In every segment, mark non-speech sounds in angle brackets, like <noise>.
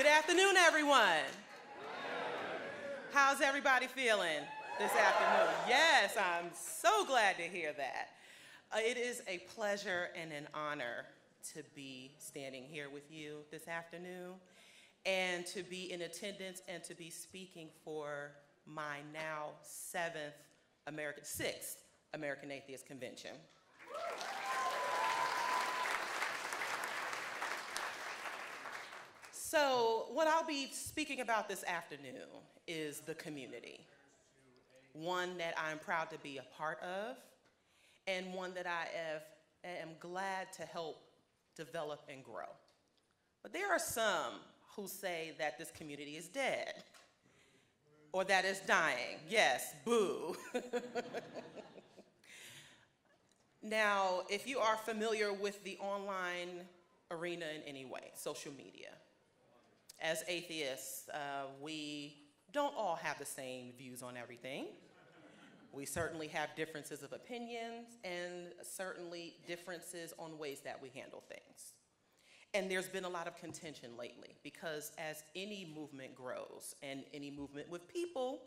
Good afternoon, everyone. How's everybody feeling this afternoon? Yes, I'm so glad to hear that. Uh, it is a pleasure and an honor to be standing here with you this afternoon and to be in attendance and to be speaking for my now seventh American, sixth American Atheist Convention. So, what I'll be speaking about this afternoon is the community. One that I'm proud to be a part of, and one that I have, am glad to help develop and grow. But there are some who say that this community is dead or that it's dying. Yes, boo. <laughs> now, if you are familiar with the online arena in any way, social media, as atheists, uh, we don't all have the same views on everything. We certainly have differences of opinions and certainly differences on ways that we handle things. And there's been a lot of contention lately because as any movement grows and any movement with people,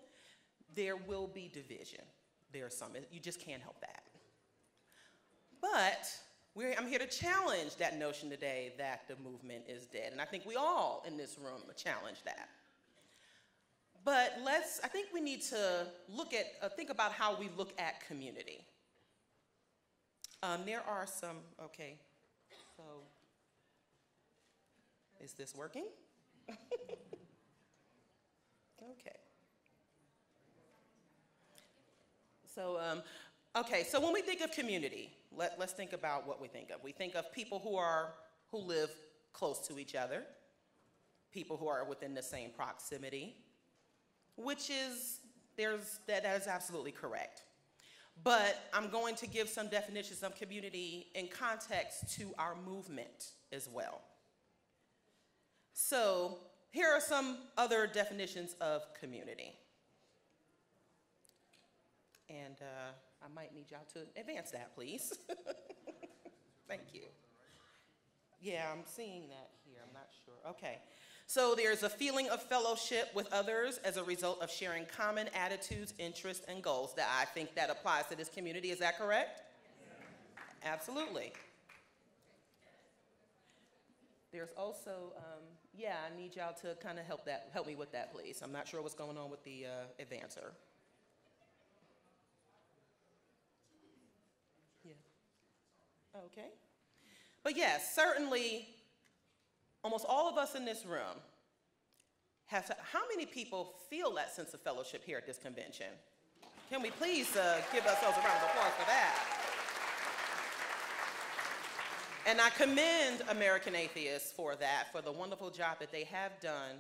there will be division. There's some, you just can't help that. But I'm here to challenge that notion today that the movement is dead. And I think we all in this room challenge that. But let's, I think we need to look at, uh, think about how we look at community. Um, there are some, okay, so is this working? <laughs> okay. So, um, okay, so when we think of community, let, let's think about what we think of. We think of people who are, who live close to each other, people who are within the same proximity, which is, there's, that, that is absolutely correct. But I'm going to give some definitions of community in context to our movement as well. So here are some other definitions of community. And uh, I might need y'all to advance that, please. <laughs> Thank you. Yeah, I'm seeing that here. I'm not sure. Okay. So there's a feeling of fellowship with others as a result of sharing common attitudes, interests, and goals. That I think that applies to this community. Is that correct? Absolutely. There's also, um, yeah, I need y'all to kind of help that, help me with that, please. I'm not sure what's going on with the uh, advancer. Okay. But yes, certainly, almost all of us in this room have, to, how many people feel that sense of fellowship here at this convention? Can we please uh, give ourselves a round of applause for that? And I commend American Atheists for that, for the wonderful job that they have done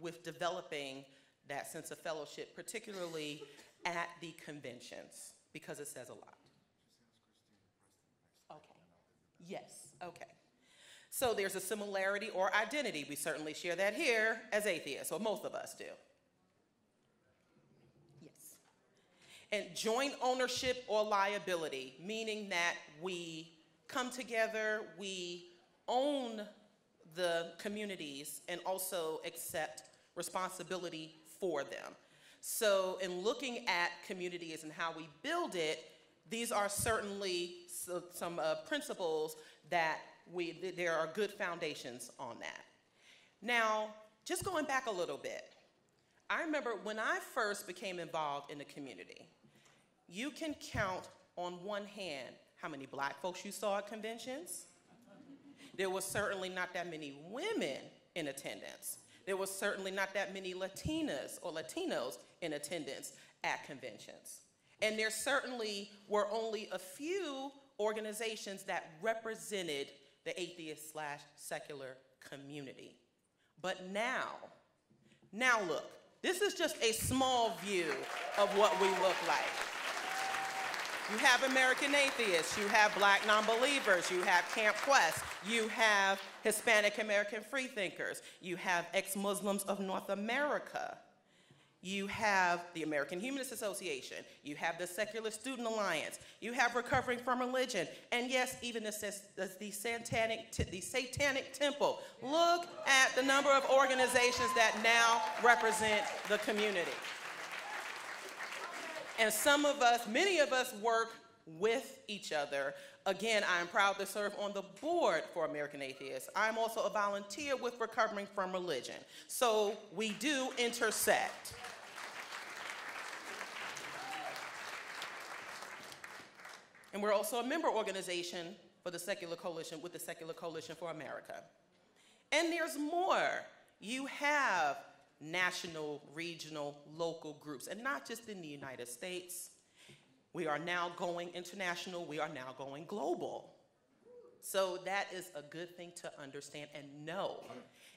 with developing that sense of fellowship, particularly at the conventions, because it says a lot. Okay. Yes, okay. So there's a similarity or identity. We certainly share that here as atheists, or most of us do. Yes. And joint ownership or liability, meaning that we come together, we own the communities and also accept responsibility for them. So in looking at communities and how we build it, these are certainly some uh, principles that we, there are good foundations on that. Now, just going back a little bit, I remember when I first became involved in the community, you can count on one hand how many black folks you saw at conventions. There was certainly not that many women in attendance. There was certainly not that many Latinas or Latinos in attendance at conventions. And there certainly were only a few organizations that represented the atheist slash secular community. But now, now look, this is just a small view of what we look like. You have American atheists, you have black nonbelievers, you have Camp Quest, you have Hispanic American freethinkers, you have ex Muslims of North America, you have the American Humanist Association, you have the Secular Student Alliance, you have Recovering from Religion, and yes, even the, the, the, satanic, the Satanic Temple. Look at the number of organizations that now represent the community. And some of us, many of us work with each other. Again, I am proud to serve on the board for American Atheists. I'm also a volunteer with Recovering from Religion. So we do intersect. And we're also a member organization for the Secular Coalition with the Secular Coalition for America. And there's more. You have national, regional, local groups, and not just in the United States. We are now going international, we are now going global. So that is a good thing to understand and know.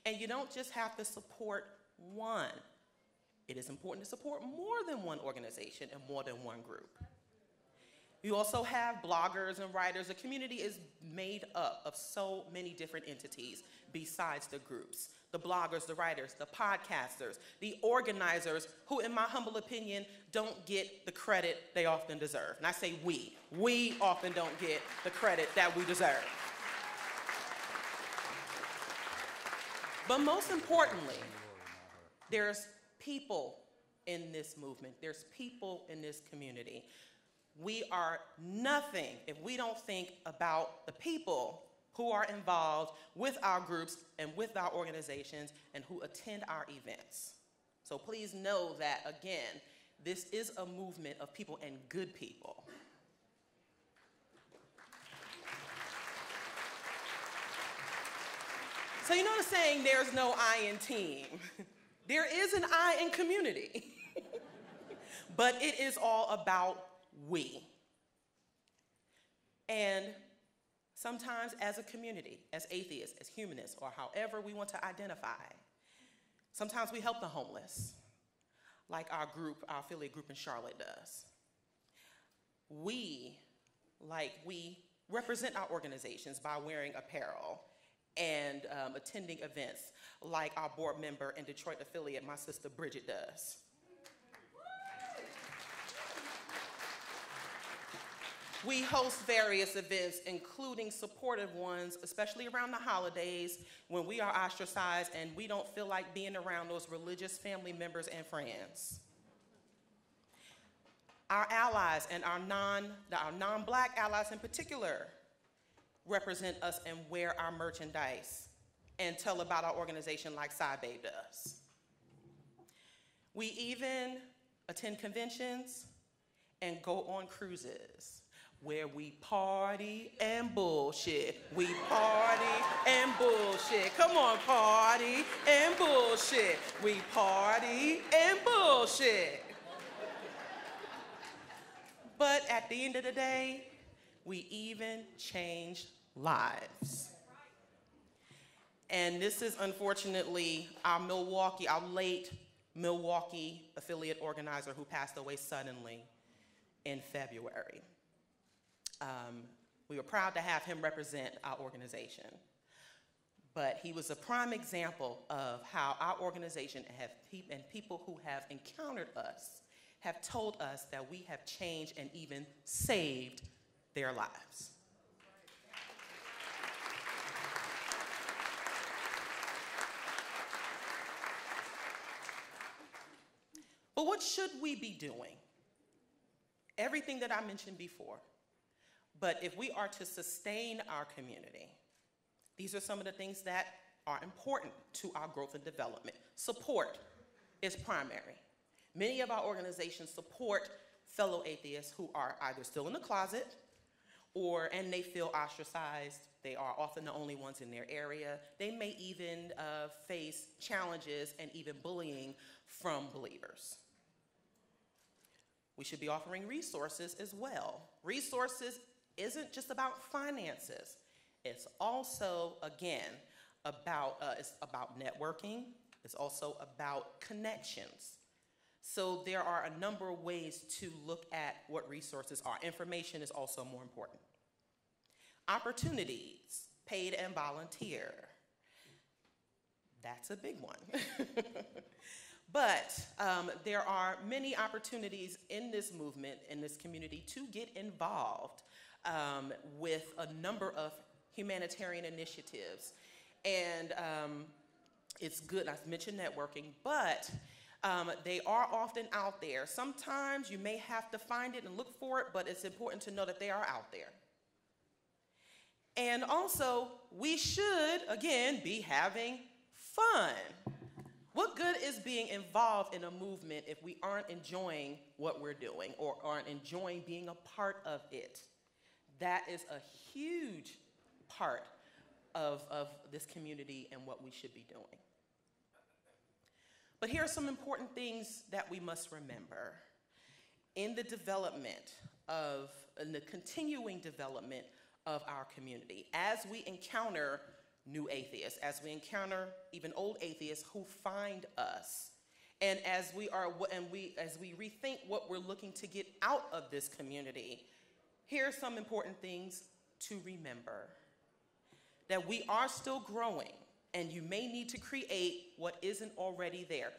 And you don't just have to support one. It is important to support more than one organization and more than one group. You also have bloggers and writers. The community is made up of so many different entities besides the groups. The bloggers, the writers, the podcasters, the organizers, who in my humble opinion don't get the credit they often deserve. And I say we. We often don't get the credit that we deserve. But most importantly, there's people in this movement. There's people in this community we are nothing if we don't think about the people who are involved with our groups and with our organizations and who attend our events. So please know that, again, this is a movement of people and good people. So you know the saying, there's no I in team. <laughs> there is an I in community. <laughs> but it is all about we. And sometimes, as a community, as atheists, as humanists, or however we want to identify, sometimes we help the homeless, like our group, our affiliate group in Charlotte does. We, like, we represent our organizations by wearing apparel and um, attending events like our board member and Detroit affiliate, my sister Bridget, does. We host various events, including supportive ones, especially around the holidays when we are ostracized and we don't feel like being around those religious family members and friends. Our allies and our non, our non-black allies in particular represent us and wear our merchandise and tell about our organization like SciBabe does. We even attend conventions and go on cruises where we party and bullshit. We party and bullshit. Come on, party and bullshit. We party and bullshit. But at the end of the day, we even change lives. And this is unfortunately our Milwaukee, our late Milwaukee affiliate organizer who passed away suddenly in February. Um, we were proud to have him represent our organization. But he was a prime example of how our organization have pe and people who have encountered us have told us that we have changed and even saved their lives. But what should we be doing? Everything that I mentioned before. But if we are to sustain our community, these are some of the things that are important to our growth and development. Support is primary. Many of our organizations support fellow atheists who are either still in the closet or and they feel ostracized. They are often the only ones in their area. They may even uh, face challenges and even bullying from believers. We should be offering resources as well. Resources isn't just about finances. It's also, again, about, uh, it's about networking. It's also about connections. So there are a number of ways to look at what resources are. Information is also more important. Opportunities, paid and volunteer. That's a big one. <laughs> But um, there are many opportunities in this movement, in this community, to get involved um, with a number of humanitarian initiatives. And um, it's good, I've mentioned networking, but um, they are often out there. Sometimes you may have to find it and look for it, but it's important to know that they are out there. And also, we should, again, be having fun. What good is being involved in a movement if we aren't enjoying what we're doing or aren't enjoying being a part of it? That is a huge part of, of this community and what we should be doing. But here are some important things that we must remember. In the development of, in the continuing development of our community, as we encounter new atheists, as we encounter even old atheists who find us, and as we are and we as we rethink what we're looking to get out of this community, here are some important things to remember. That we are still growing, and you may need to create what isn't already there.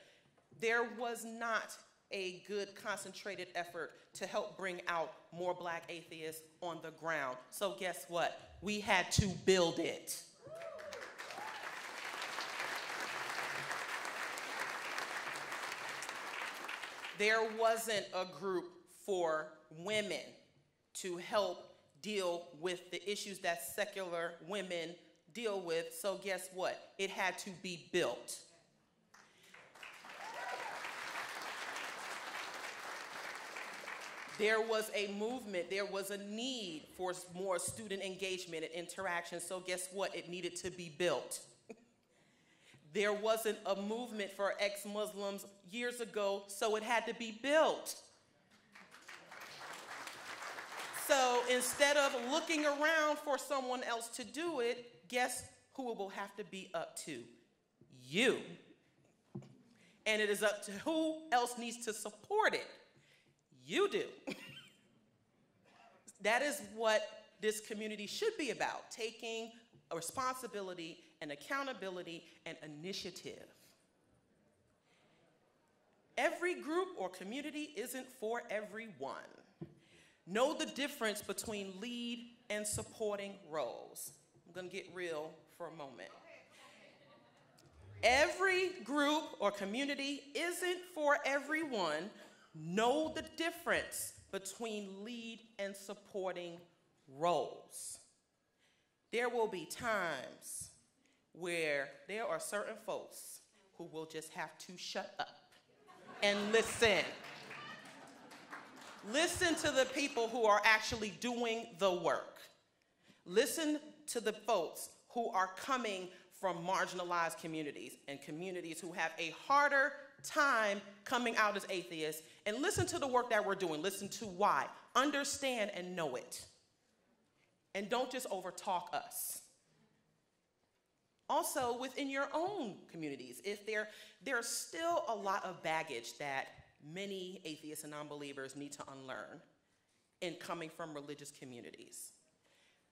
There was not a good concentrated effort to help bring out more black atheists on the ground. So, guess what? We had to build it. There wasn't a group for women to help deal with the issues that secular women deal with. So, guess what? It had to be built. There was a movement, there was a need for more student engagement and interaction. So, guess what? It needed to be built. <laughs> there wasn't a movement for ex Muslims years ago, so it had to be built. So instead of looking around for someone else to do it, guess who it will have to be up to? You. And it is up to who else needs to support it? You do. <laughs> that is what this community should be about taking responsibility and accountability and initiative. Every group or community isn't for everyone. Know the difference between lead and supporting roles. I'm to get real for a moment. Every group or community isn't for everyone. Know the difference between lead and supporting roles. There will be times where there are certain folks who will just have to shut up and listen. Listen to the people who are actually doing the work. Listen to the folks who are coming from marginalized communities and communities who have a harder time coming out as atheists. And listen to the work that we're doing. Listen to why. Understand and know it. And don't just overtalk us. Also, within your own communities, if there, there's still a lot of baggage that many atheists and non-believers need to unlearn in coming from religious communities.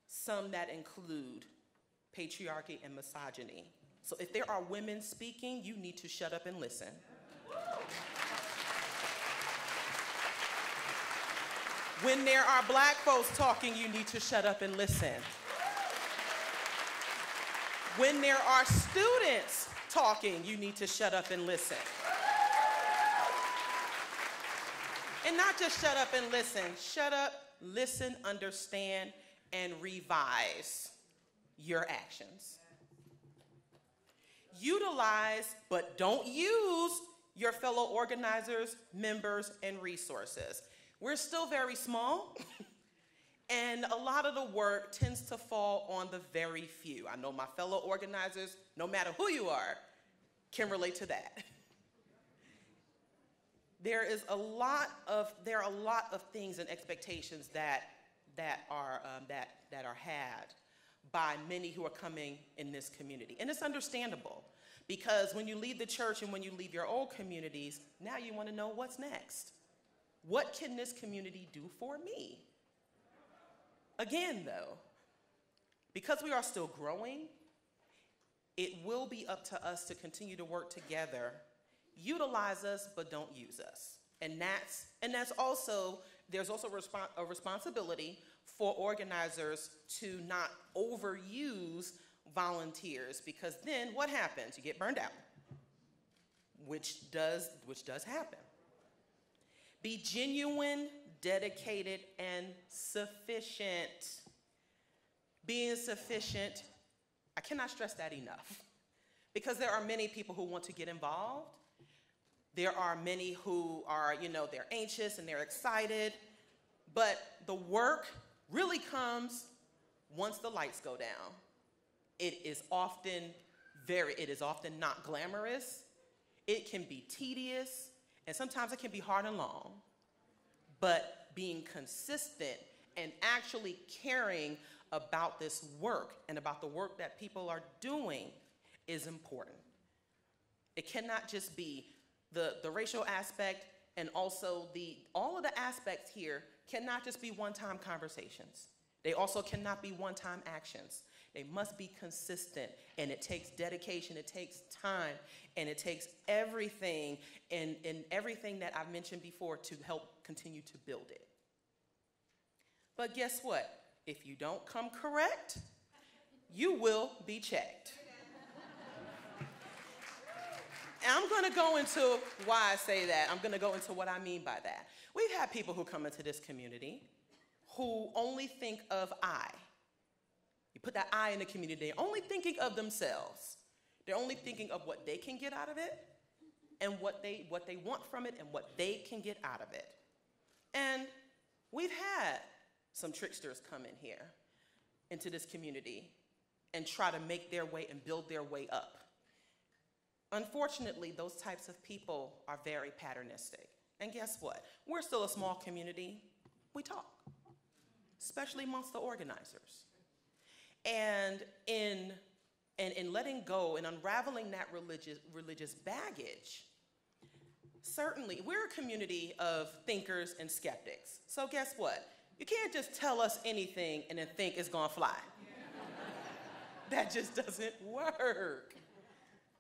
Some that include patriarchy and misogyny. So if there are women speaking, you need to shut up and listen. When there are black folks talking, you need to shut up and listen. When there are students talking, you need to shut up and listen. And not just shut up and listen, shut up, listen, understand, and revise your actions. Utilize, but don't use your fellow organizers, members, and resources. We're still very small, <laughs> and a lot of the work tends to fall on the very few. I know my fellow organizers, no matter who you are, can relate to that. <laughs> there is a lot of there are a lot of things and expectations that that are um, that that are had by many who are coming in this community, and it's understandable because when you leave the church and when you leave your old communities, now you want to know what's next. What can this community do for me? Again, though, because we are still growing, it will be up to us to continue to work together utilize us but don't use us. And that's, and that's also, there's also a responsibility for organizers to not overuse volunteers because then what happens? You get burned out, which does, which does happen. Be genuine, dedicated, and sufficient. Being sufficient, I cannot stress that enough because there are many people who want to get involved. There are many who are, you know, they're anxious and they're excited, but the work really comes once the lights go down. It is often very, it is often not glamorous. It can be tedious, and sometimes it can be hard and long. But being consistent and actually caring about this work and about the work that people are doing is important. It cannot just be the, the racial aspect and also the all of the aspects here cannot just be one-time conversations. They also cannot be one-time actions. They must be consistent, and it takes dedication, it takes time, and it takes everything and, and everything that I've mentioned before to help continue to build it. But guess what? If you don't come correct, you will be checked. I'm going to go into why I say that. I'm going to go into what I mean by that. We've had people who come into this community who only think of I. You put that I in the community, they're only thinking of themselves. They're only thinking of what they can get out of it and what they, what they want from it and what they can get out of it. And we've had some tricksters come in here into this community and try to make their way and build their way up. Unfortunately, those types of people are very patternistic. And guess what? We're still a small community. We talk, especially amongst the organizers. And in, and in letting go and unraveling that religious, religious baggage, certainly we're a community of thinkers and skeptics. So guess what? You can't just tell us anything and then think it's gonna fly. <laughs> that just doesn't work.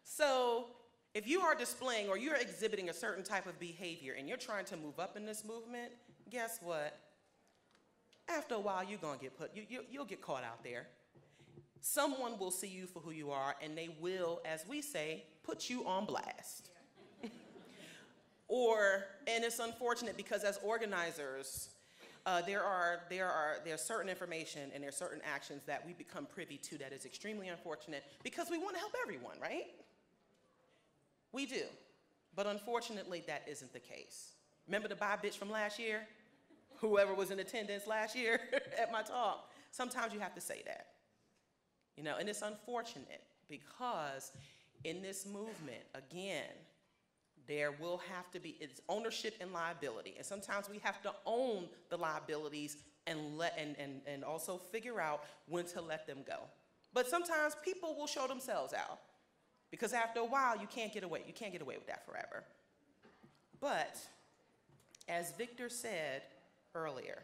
So if you are displaying or you're exhibiting a certain type of behavior and you're trying to move up in this movement, guess what? After a while, you're gonna get put, you, you, you'll get caught out there. Someone will see you for who you are and they will, as we say, put you on blast. <laughs> or, and it's unfortunate because as organizers, uh, there are there are certain information and there's certain actions that we become privy to that is extremely unfortunate because we want to help everyone, right? We do. But unfortunately, that isn't the case. Remember the bye bitch from last year? Whoever was in attendance last year <laughs> at my talk. Sometimes you have to say that. You know, and it's unfortunate because in this movement, again, there will have to be it's ownership and liability. And sometimes we have to own the liabilities and let and, and, and also figure out when to let them go. But sometimes people will show themselves out. Because after a while, you can't get away. You can't get away with that forever. But as Victor said earlier,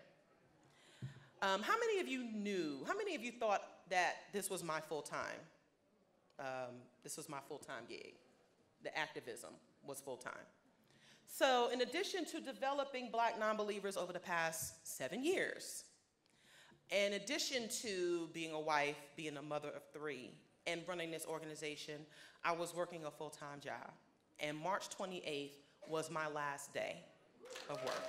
um, how many of you knew, how many of you thought that this was my full time? Um, this was my full time gig. The activism was full time. So, in addition to developing black non believers over the past seven years, in addition to being a wife, being a mother of three, and running this organization, I was working a full time job. And March 28th was my last day of work.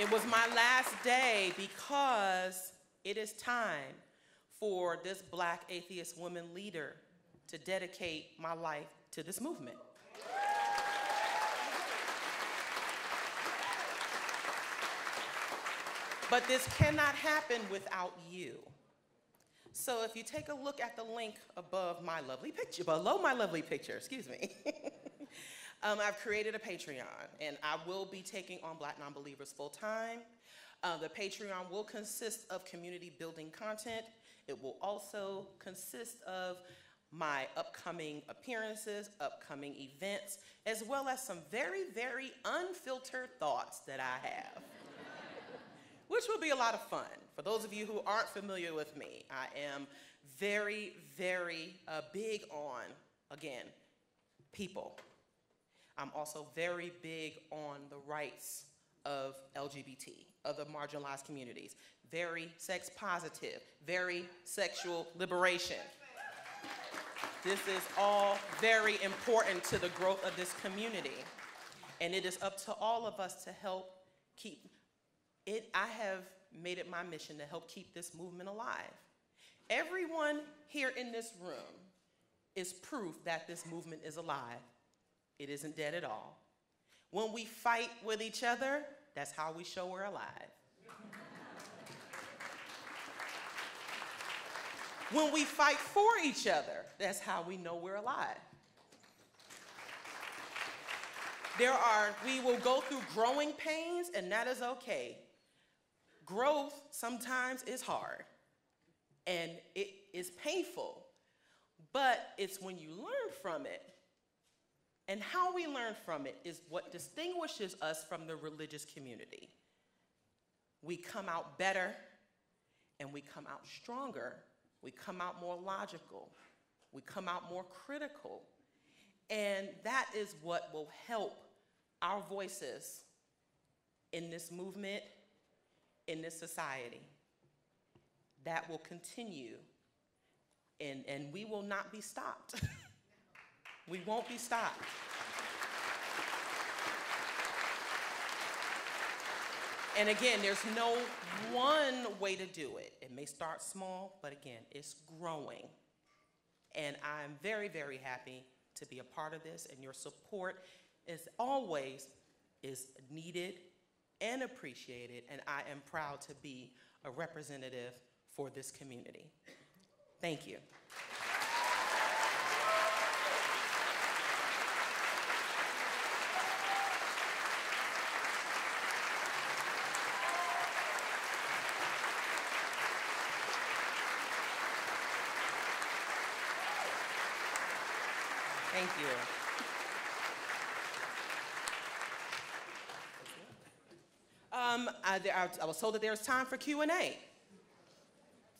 It was my last day because it is time for this black atheist woman leader to dedicate my life to this movement. But this cannot happen without you. So if you take a look at the link above my lovely picture, below my lovely picture, excuse me, <laughs> um, I've created a Patreon, and I will be taking on Black Nonbelievers full time. Uh, the Patreon will consist of community building content. It will also consist of my upcoming appearances, upcoming events, as well as some very, very unfiltered thoughts that I have <laughs> which will be a lot of fun. For those of you who aren't familiar with me, I am very, very uh, big on, again, people. I'm also very big on the rights of LGBT, of the marginalized communities. Very sex positive, very sexual liberation. This is all very important to the growth of this community. And it is up to all of us to help keep it. I have made it my mission to help keep this movement alive. Everyone here in this room is proof that this movement is alive. It isn't dead at all. When we fight with each other, that's how we show we're alive. when we fight for each other, that's how we know we're alive. There are, we will go through growing pains, and that is okay. Growth sometimes is hard and it is painful, but it's when you learn from it. And how we learn from it is what distinguishes us from the religious community. We come out better and we come out stronger. We come out more logical. We come out more critical. And that is what will help our voices in this movement, in this society. That will continue, and, and we will not be stopped. <laughs> we won't be stopped. And again, there's no one way to do it. It may start small, but again, it's growing. And I'm very, very happy to be a part of this, and your support as always, is needed and appreciated, and I am proud to be a representative for this community. Thank you. Thank you. Um, I, I, I was told that there's time for Q&A.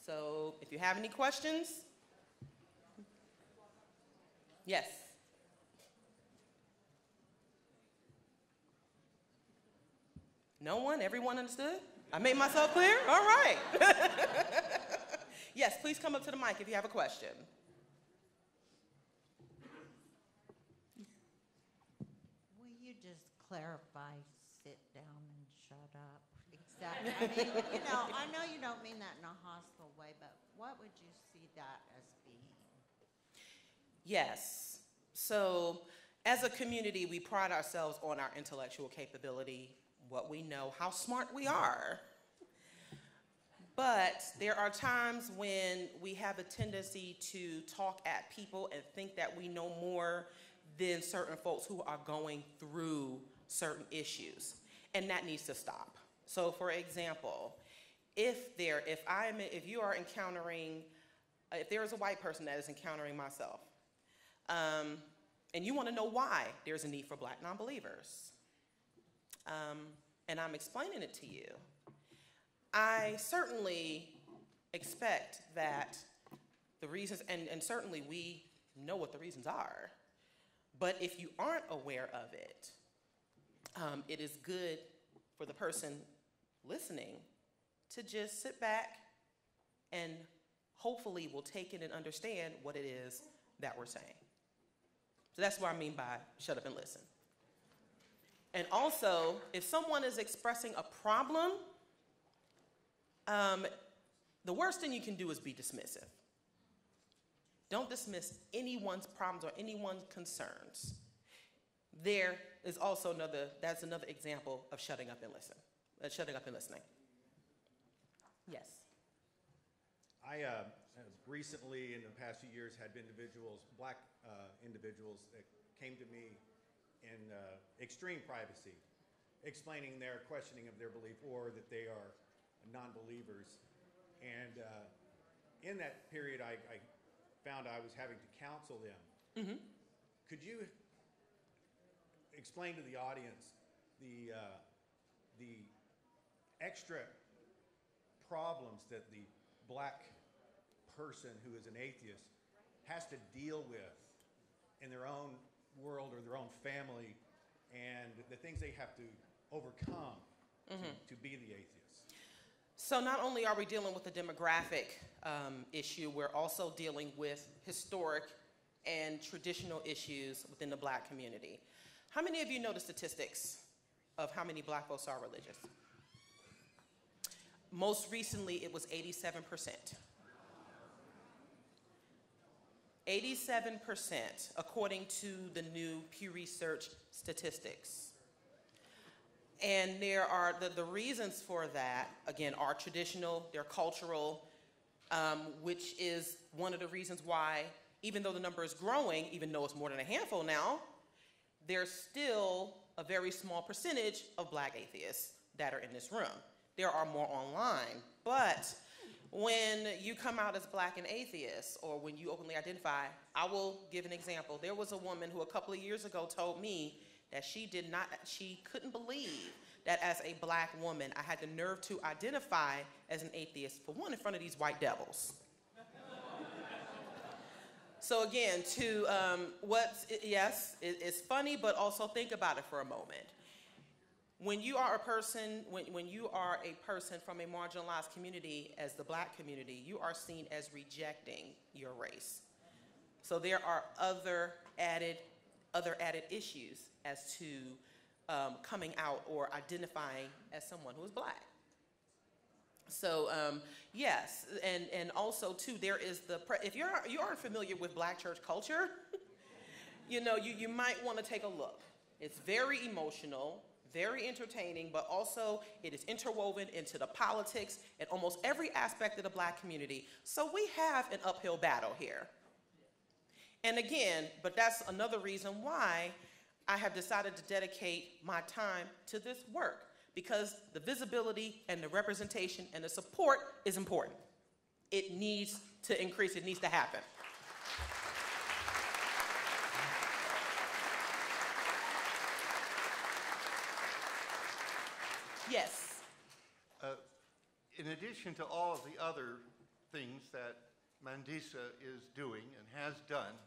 So if you have any questions, yes. No one? Everyone understood? I made myself clear? All right. <laughs> yes, please come up to the mic if you have a question. Will you just clarify sit down and shut up? Exactly. I mean, <laughs> you know, I know you don't mean that in a hostile way, but what would you see that as being? Yes. So, as a community, we pride ourselves on our intellectual capability, what we know, how smart we are. But there are times when we have a tendency to talk at people and think that we know more than certain folks who are going through certain issues, and that needs to stop. So, for example, if there, if I am, if you are encountering, uh, if there is a white person that is encountering myself, um, and you want to know why there's a need for black non-believers, um, and I'm explaining it to you, I certainly expect that the reasons, and, and certainly we know what the reasons are, but if you aren't aware of it, um, it is good for the person listening to just sit back and hopefully will take it and understand what it is that we're saying. So that's what I mean by shut up and listen. And also, if someone is expressing a problem, um, the worst thing you can do is be dismissive. Don't dismiss anyone's problems or anyone's concerns there is also another, that's another example of shutting up and listen, uh, shutting up and listening. Yes. I uh, recently, in the past few years, had individuals, black uh, individuals, that came to me in uh, extreme privacy, explaining their questioning of their belief or that they are non-believers. And uh, in that period, I, I, found I was having to counsel them. Mm -hmm. Could you explain to the audience the, uh, the extra problems that the black person who is an atheist has to deal with in their own world or their own family and the things they have to overcome to, to be the atheist. So not only are we dealing with the demographic um, issue, we're also dealing with historic and traditional issues within the black community. How many of you know the statistics of how many black folks are religious? Most recently, it was 87%. 87%, according to the new Pew Research statistics. And there are, the, the reasons for that, again, are traditional, they're cultural, um, which is one of the reasons why, even though the number is growing, even though it's more than a handful now, there's still a very small percentage of black atheists that are in this room. There are more online, but when you come out as black and atheist, or when you openly identify, I will give an example. There was a woman who a couple of years ago told me that she did not, she couldn't believe that as a black woman, I had the nerve to identify as an atheist, for one, in front of these white devils. <laughs> so again, to um, what's, yes, it's funny, but also think about it for a moment. When you are a person, when, when you are a person from a marginalized community as the black community, you are seen as rejecting your race. So there are other added, other added issues as to um, coming out or identifying as someone who is black. So um, yes, and and also too, there is the if you're you aren't familiar with Black church culture, <laughs> you know you you might want to take a look. It's very emotional, very entertaining, but also it is interwoven into the politics and almost every aspect of the Black community. So we have an uphill battle here. And again, but that's another reason why I have decided to dedicate my time to this work because the visibility and the representation and the support is important. It needs to increase, it needs to happen. Yes. Uh, In addition to all of the other things that Mandisa is doing and has done,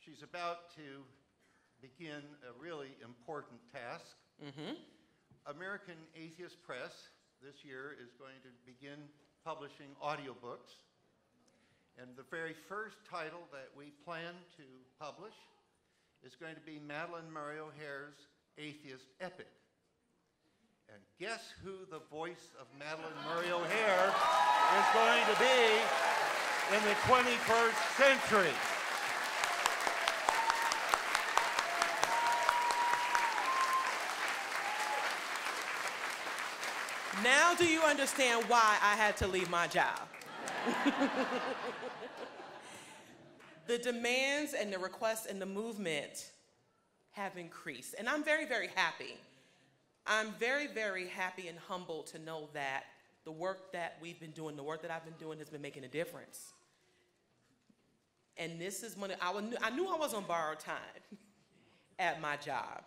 she's about to begin a really important task. Mm-hmm. American Atheist Press this year is going to begin publishing audiobooks. And the very first title that we plan to publish is going to be Madalyn Murray O'Hair's Atheist Epic. Guess who the voice of Madalyn Murray O'Hair is going to be in the 21st century? Now do you understand why I had to leave my job? <laughs> the demands and the requests and the movement have increased. And I'm very, very happy. I'm very, very happy and humbled to know that the work that we've been doing, the work that I've been doing, has been making a difference. And this is when I, was, I knew I was on borrowed time <laughs> at my job,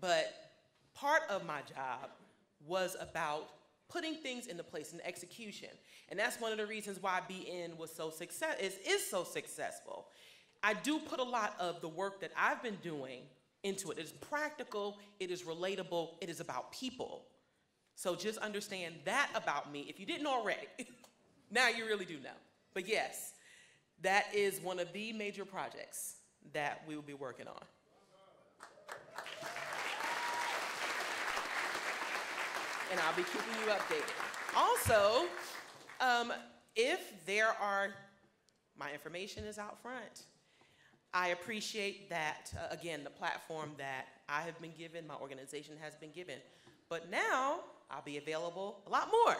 but part of my job was about putting things into place and execution. And that's one of the reasons why BN was so success is, is so successful. I do put a lot of the work that I've been doing into it. It is practical, it is relatable, it is about people. So just understand that about me. If you didn't already, <laughs> now you really do know. But yes, that is one of the major projects that we will be working on. and I'll be keeping you updated. Also, um, if there are, my information is out front. I appreciate that, uh, again, the platform that I have been given, my organization has been given. But now I'll be available a lot more.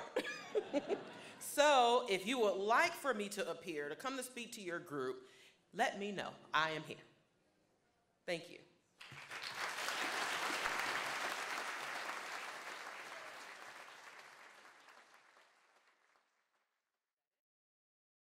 <laughs> so if you would like for me to appear, to come to speak to your group, let me know. I am here. Thank you.